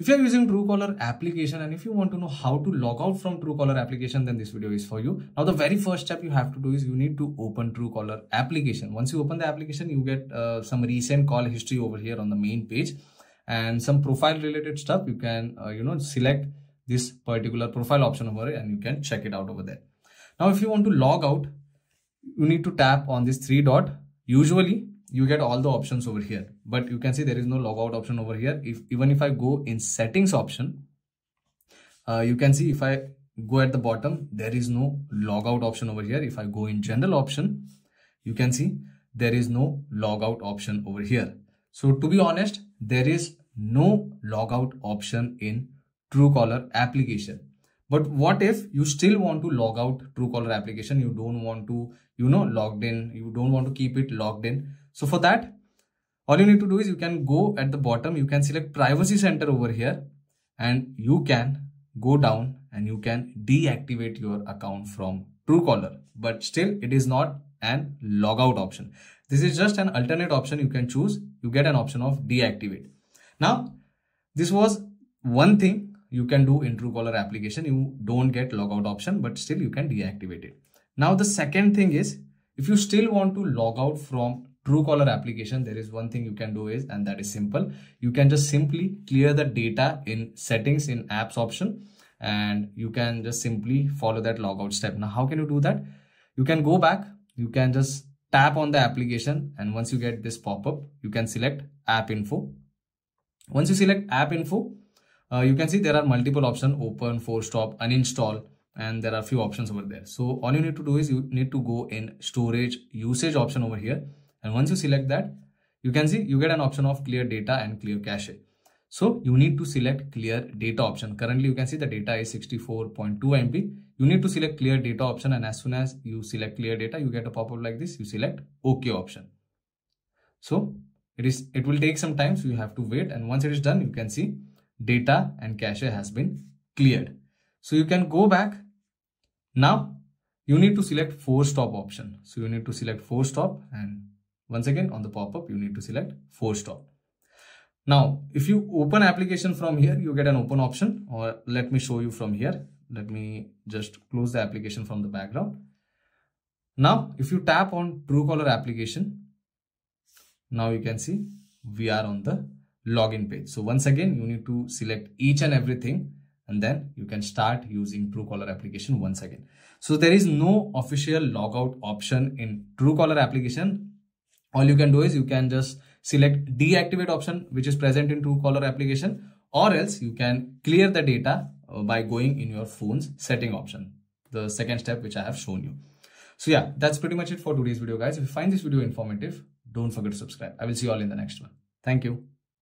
if you're using Truecaller application and if you want to know how to log out from Truecaller application, then this video is for you. Now, the very first step you have to do is you need to open Truecaller application. Once you open the application, you get uh, some recent call history over here on the main page and some profile related stuff. You can, uh, you know, select this particular profile option over here and you can check it out over there. Now, if you want to log out, you need to tap on this three dot. Usually you get all the options over here. But you can see there is no logout option over here. If even if i go in settings option uh, you can see if i go at the bottom there is no logout option over here. If i go in general option you can see there is no logout option over here. So to be honest there is no logout option in truecaller application. But what if you still want to log out truecaller application? You don't want to you know logged in. You don't want to keep it logged in so for that, all you need to do is you can go at the bottom, you can select privacy center over here and you can go down and you can deactivate your account from Truecaller. But still it is not an logout option. This is just an alternate option you can choose. You get an option of deactivate. Now, this was one thing you can do in Truecaller application. You don't get logout option, but still you can deactivate it. Now, the second thing is if you still want to log out from Truecaller application, there is one thing you can do is, and that is simple. You can just simply clear the data in settings in apps option and you can just simply follow that logout step. Now, how can you do that? You can go back, you can just tap on the application and once you get this pop-up, you can select app info. Once you select app info, uh, you can see there are multiple options, open, force stop, uninstall, and there are a few options over there. So all you need to do is you need to go in storage usage option over here and once you select that, you can see you get an option of clear data and clear cache. So you need to select clear data option. Currently, you can see the data is 64.2 MB. You need to select clear data option. And as soon as you select clear data, you get a pop-up like this. You select OK option. So it is, it will take some time. So you have to wait. And once it is done, you can see data and cache has been cleared. So you can go back. Now you need to select force stop option. So you need to select force stop and once again, on the pop-up, you need to select force stop. Now, if you open application from here, you get an open option or let me show you from here. Let me just close the application from the background. Now, if you tap on Truecaller application, now you can see we are on the login page. So once again, you need to select each and everything and then you can start using Truecaller application once again. So there is no official logout option in Truecaller application all you can do is you can just select deactivate option which is present in Truecaller application or else you can clear the data uh, by going in your phone's setting option the second step which I have shown you. So yeah, that's pretty much it for today's video guys. If you find this video informative, don't forget to subscribe. I will see you all in the next one. Thank you.